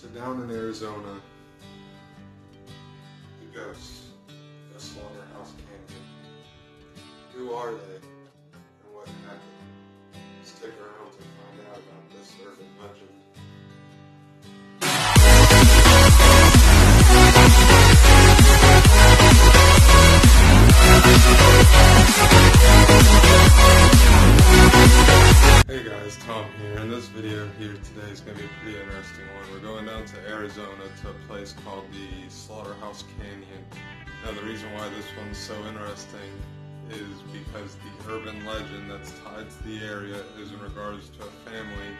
So down in Arizona, the ghosts, the Slaughterhouse Canyon. Who are they guys, Tom here, and this video here today is going to be a pretty interesting one. We're going down to Arizona to a place called the Slaughterhouse Canyon. Now the reason why this one's so interesting is because the urban legend that's tied to the area is in regards to a family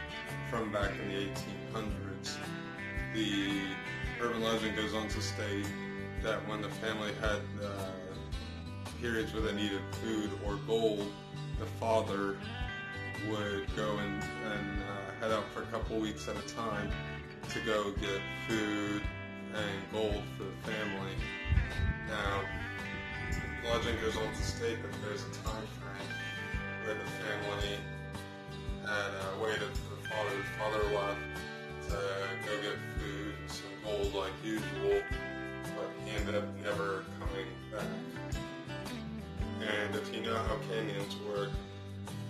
from back in the 1800s. The urban legend goes on to state that when the family had uh, periods where they needed food or gold, the father would go and, and uh, head out for a couple weeks at a time to go get food and gold for the family. Now, the legend goes on to state that there's a time frame where the family had uh, waited for the father. The father left to go get food and some gold like usual, but he ended up never coming back. And if you know how canyons work,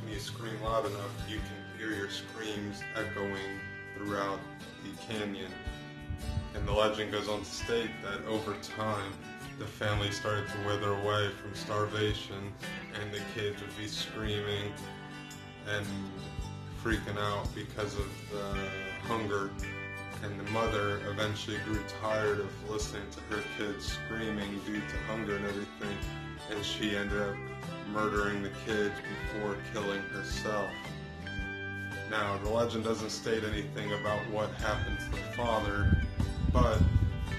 when you scream loud enough, you can hear your screams echoing throughout the canyon. And the legend goes on to state that over time, the family started to wither away from starvation, and the kids would be screaming and freaking out because of the hunger. And the mother eventually grew tired of listening to her kids screaming due to hunger and everything, and she ended up murdering the kids before killing herself. Now, the legend doesn't state anything about what happened to the father, but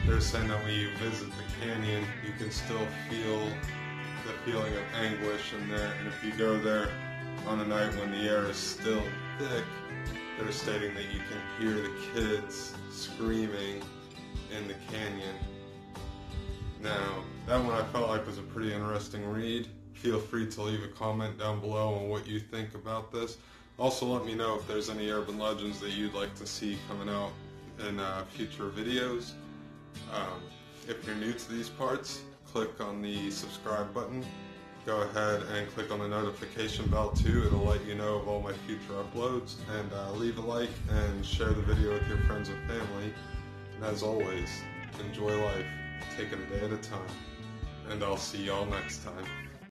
they're saying that when you visit the canyon, you can still feel the feeling of anguish in there, and if you go there on a night when the air is still thick, they're stating that you can hear the kids screaming in the canyon. Now, that one I felt like was a pretty interesting read. Feel free to leave a comment down below on what you think about this. Also, let me know if there's any urban legends that you'd like to see coming out in uh, future videos. Um, if you're new to these parts, click on the subscribe button. Go ahead and click on the notification bell too. It'll let you know of all my future uploads. And uh, leave a like and share the video with your friends and family. And as always, enjoy life, take it a day at a time. And I'll see y'all next time.